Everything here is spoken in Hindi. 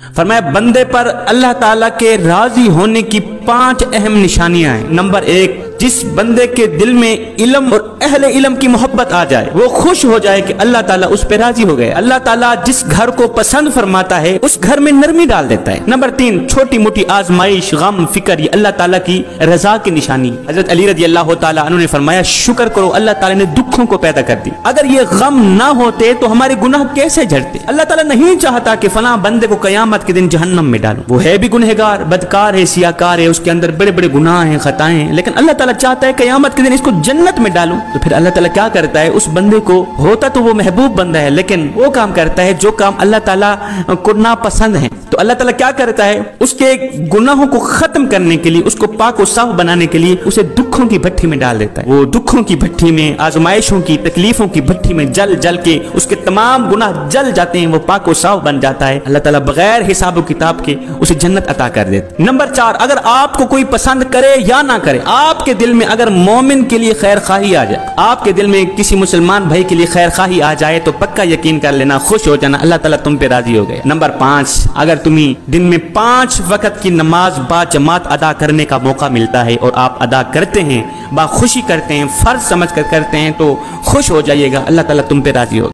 फरमाया, बंदे पर अल्लाह ताला के राज़ी होने की पाँच अहम निशानियाँ हैं। नंबर एक जिस बंदे के दिल में इलम और अहले इलम की मोहब्बत आ जाए, वो खुश हो जाए कि अल्लाह ताला उस पर राज़ी हो गए अल्लाह ताला जिस घर को पसंद फरमाता है, उस घर में नरमी डाल देता है। नंबर तीन छोटी मोटी आजमाइश, गम, फ़िक्र अल्लाह ताला की रजा की निशानी। हज़रत अली रज़ी अल्लाह ने फरमाया, शुक्र करो, अल्लाह ताला ने दुखों को पैदा कर दी अगर ये गम ना होते तो हमारे गुनाह कैसे झड़ते? अल्लाह ताला नहीं चाहता कि फला बंदे को कयामत के दिन जहन्नम में डालो। वो है भी गुनहगार, बदकार है, सियाकार है, उसके अंदर बड़े बड़े गुनाह है, खताएँ लेकिन अल्लाह ताला चाहता है कयामत के दिन इसको जन्नत में डालूं। तो फिर अल्लाह ताला क्या करता है? उस बंदे को, होता तो वो महबूब बंदा है, लेकिन वो काम करता है जो काम अल्लाह ताला को नापसंद है। तो अल्लाह ताला क्या करता है? उसके गुनाहों को खत्म करने के लिए, उसको पाक और साफ़ बनाने के लिए उसे दुखों की भट्टी में डाल देता है। वो दुखों की भट्टी में, आजमाइशों की, तकलीफों की भट्टी में जल जल के उसके तमाम गुनाह जल जाते हैं, वो पाक और साफ़ बन जाता है। अल्लाह ताला बगैर हिसाब किताब के उसे जन्नत अता कर देते नंबर चार, अगर आपको कोई पसंद करे या ना करे, आपके दिल में अगर मोमिन के लिए खैर खाही आ जाए, आपके दिल में किसी मुसलमान भाई के लिए खैर खाही आ जाए तो पक्का यकीन कर लेना, खुश हो जाना, अल्लाह ताला तुम पे राज़ी हो गए नंबर पाँच, अगर तुम्हें दिन में पाँच वक्त की नमाज़ बा जमात अदा करने का मौका मिलता है और आप अदा करते हैं, बा खुशी करते हैं, फ़र्ज़ समझ कर करते हैं तो खुश हो जाइएगा, अल्लाह ताला तुम पे राज़ी होगा